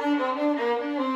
Música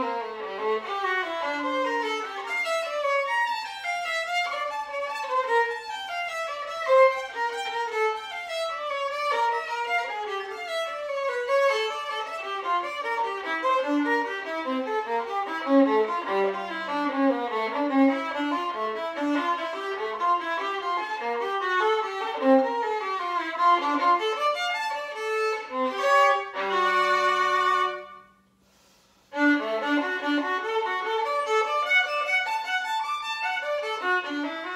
Música